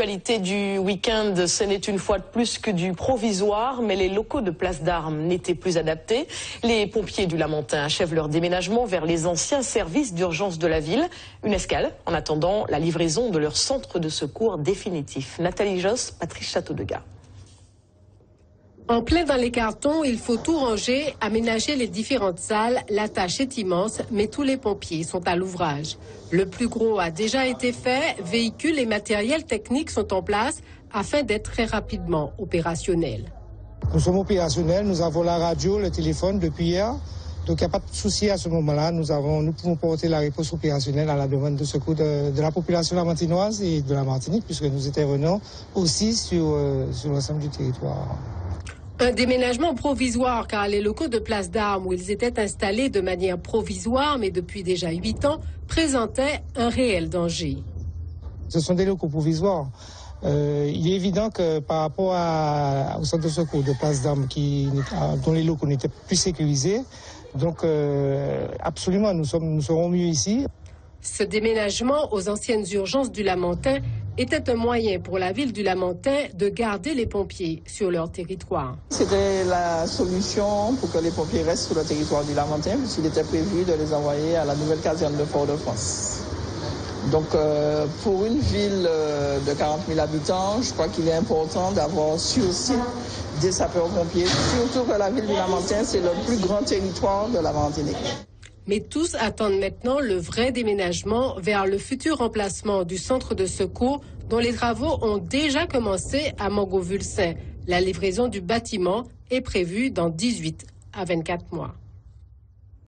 l'actualité du week-end, ce n'est une fois de plus que du provisoire, mais les locaux de place d'armes n'étaient plus adaptés. Les pompiers du Lamentin achèvent leur déménagement vers les anciens services d'urgence de la ville. Une escale en attendant la livraison de leur centre de secours définitif. Nathalie Joss, Patrice Château-de-Gars. En plein dans les cartons, il faut tout ranger, aménager les différentes salles. La tâche est immense, mais tous les pompiers sont à l'ouvrage. Le plus gros a déjà été fait, véhicules et matériels techniques sont en place afin d'être très rapidement opérationnels. Nous sommes opérationnels, nous avons la radio, le téléphone depuis hier. Donc il n'y a pas de souci à ce moment-là. Nous, nous pouvons porter la réponse opérationnelle à la demande de secours de, la population lamantinoise et de la Martinique, puisque nous intervenons aussi sur, euh, sur l'ensemble du territoire. Un déménagement provisoire car les locaux de place d'armes où ils étaient installés de manière provisoire mais depuis déjà huit ans présentaient un réel danger. Ce sont des locaux provisoires. Euh, il est évident que par rapport au centre de secours de place d'armes dont les locaux n'étaient plus sécurisés, donc euh, absolument nous, sommes, nous serons mieux ici. Ce déménagement aux anciennes urgences du Lamentin était un moyen pour la ville du Lamentin de garder les pompiers sur leur territoire. C'était la solution pour que les pompiers restent sur le territoire du Lamentin, puisqu'il était prévu de les envoyer à la nouvelle caserne de Fort-de-France. Donc euh, pour une ville euh, de 40 000 habitants, je crois qu'il est important d'avoir sur site des sapeurs-pompiers, surtout que la ville du Lamentin, c'est le plus grand territoire de la Martinique. Mais tous attendent maintenant le vrai déménagement vers le futur emplacement du centre de secours dont les travaux ont déjà commencé à Mangovulsin. La livraison du bâtiment est prévue dans 18 à 24 mois.